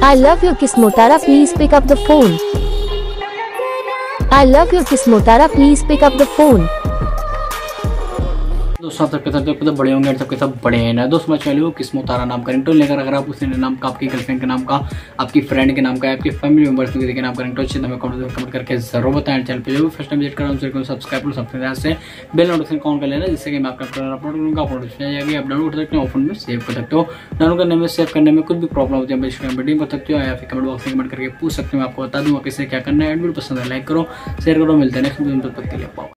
I love you Kismotara please pick up the phone. I love you Kismotara please pick up the phone. दोस्तों, आप सबके साथ तो बड़े होंगे सबके सब बड़े हैं ना। दोस्तों, मैं चलिए किस्मो तारा नाम का रिंगटोन लेकर अगर आप उसने नाम का, आपकी गर्लफ्रेंड के नाम का, आपकी फ्रेंड के नाम का, आपकी फैमिली मेंबर्स के नाम का रिंगटोन चाहिए हमें कमेंट कमेंट करके ज़रूर बताएँ। चैनल पर फ़र्स्ट टाइम विज़िट कर सब्सक्राइब करो सबसे से बेल नोटिफिकेशन कॉन कर लेना, जिससे कि मैं आपका अपलोड करूँगा अपलोड जाएगी। आप डाउनलोड कर सकते हो फ़ोन में सेव कर सकते हो। डाउनलोड करने में सेव करने में कुछ भी प्रॉब्लम होती है मैं कर सकते हो, या फिर कमेंट बॉक्स में कमेंट करके पूछ सकते हो आपको बता दूँगा किसे क्या करना है। एडमिट पसंद है लाइक करो शेयर करो, मिलते हैं नेक्स्ट वीडियो तक के लिए पाओ